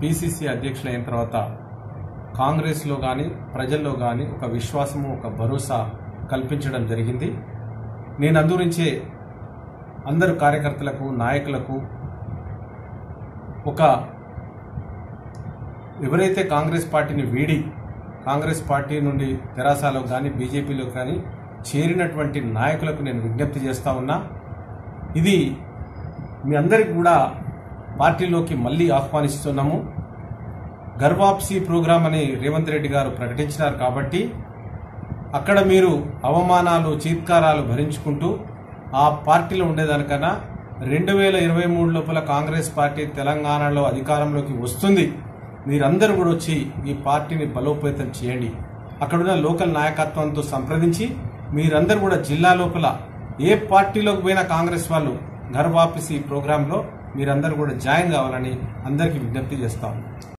PCC అధ్యక్షులు అయిన తర్వాత కాంగ్రెస్లో కానీ ప్రజల్లో కానీ ఒక విశ్వాసము ఒక భరోసా కల్పించడం జరిగింది. నేను అందుగురించే అందరు కార్యకర్తలకు నాయకులకు ఒక ఎవరైతే కాంగ్రెస్ పార్టీని వీడి కాంగ్రెస్ పార్టీ నుండి తెరాసలో కానీ బీజేపీలో కానీ చేరినటువంటి నాయకులకు నేను విజ్ఞప్తి చేస్తా ఉన్నా. ఇది మీ అందరికి కూడా పార్టీలోకి మళ్ళీ ఆహ్వానిస్తున్నాము. గర్వాప్సీ ప్రోగ్రాం అని రేవంత్ రెడ్డి గారు ప్రకటించినారు కాబట్టి అక్కడ మీరు అవమానాలు చీత్కారాలు భరించుకుంటూ ఆ పార్టీలో ఉండేదానికన్నా రెండు వేల ఇరవై మూడు లోపల కాంగ్రెస్ పార్టీ తెలంగాణలో అధికారంలోకి వస్తుంది. మీరందరూ కూడా వచ్చి ఈ పార్టీని బలోపేతం చేయండి. అక్కడున్న లోకల్ నాయకత్వంతో సంప్రదించి మీరందరూ కూడా జిల్లా లోపల ఏ పార్టీలోకి పోయినా కాంగ్రెస్ వాళ్ళు గర్వాపిసి ప్రోగ్రాంలో మీరందరూ కూడా జాయిన్ కావాలని అందరికీ విజ్ఞప్తి చేస్తాం.